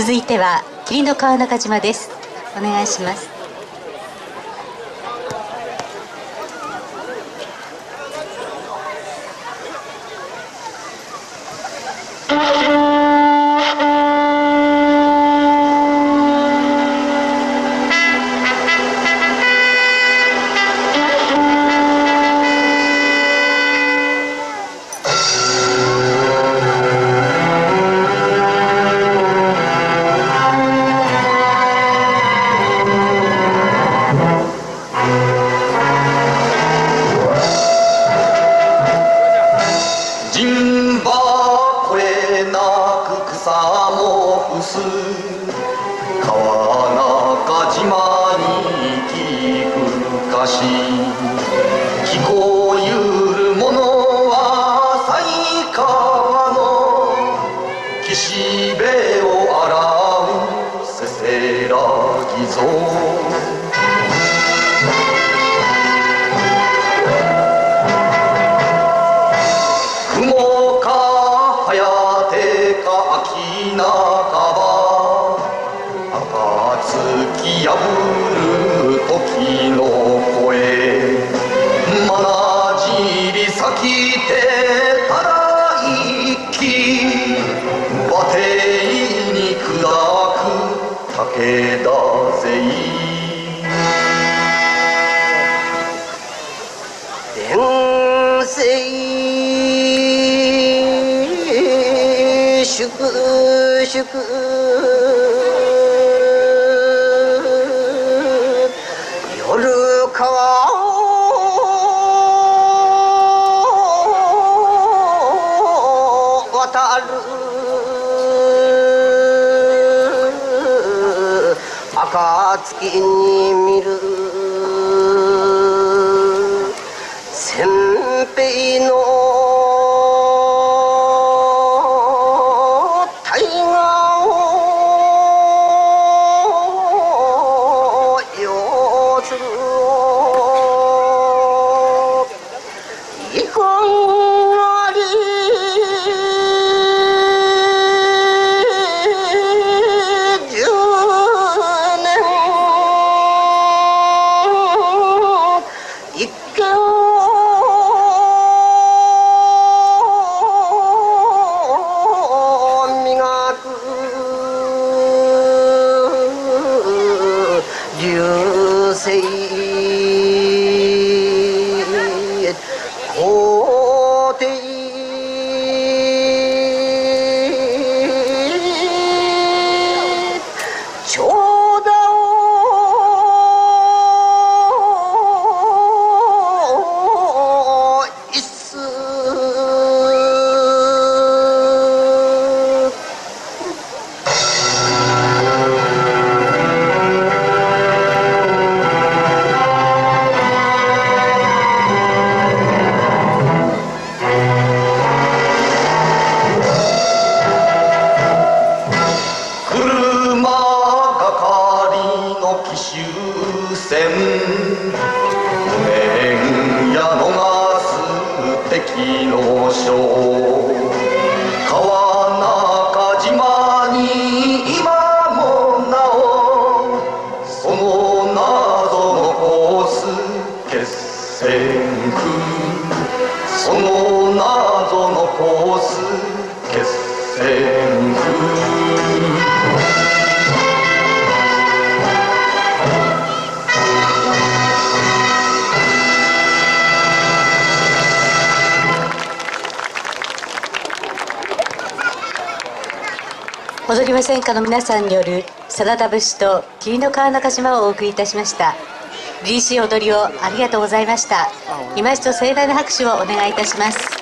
続いては霧の川中島です。お願いします。も薄川中島にきふかし聞こゆるものは犀川の岸辺を洗うせせらぎぞ雲かはやてか秋半ば暁破る時の声まなじり咲きてたら一気馬蹄に砕く武田勢天聖祝祝古川渡る。暁に見る。先兵の Hijo. の奇襲戦無念や逃す敵の将川中島に今もなおその謎の残す決戦。区踊りませんかの皆さんによる真田節と霧の川中島をお送りいたしました。凛々しい踊りをありがとうございました。今一度盛大な拍手をお願いいたします